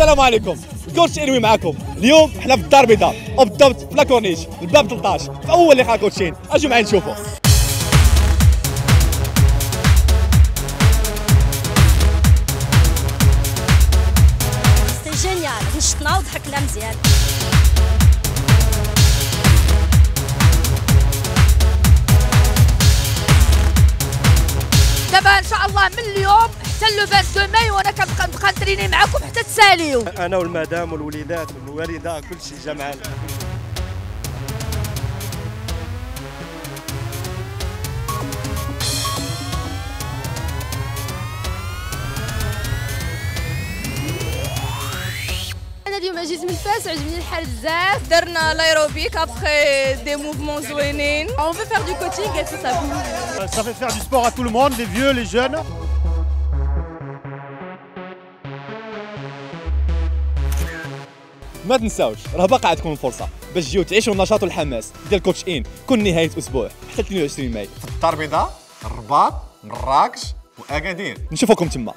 السلام عليكم. coach إنوي معكم. اليوم حنا في الدار البيضاء. وبالضبط في لاكورنيش الباب 13 في أول لقاء coaching. اجوا معايا نشوفوا génial نشطنا وضحكنا مزيان دابا ان شاء الله من اليوم حتى لو 22 ماي وانا كنبقى نبقى نتريني معاكم حتى تساليو انا والمدام والوليدات والوالده كل شيء جا معنا انا اليوم جيت من فاس عجبني الحال بزاف درنا لايروبيك ابخي دي موفمون زوينين اون في فير دو كوتشينغ et tout ça Ça fait faire du sport à tout le monde, les vieux, les jeunes. ما تنساوش راه باقا عندكم الفرصه باش تجيو تعيشوا النشاط والحماس ديال كوتش إن كل نهاية أسبوع حتى 22 ماي. الدار البيضاء الرباط مراكش وأكادير. نشوفكم تما.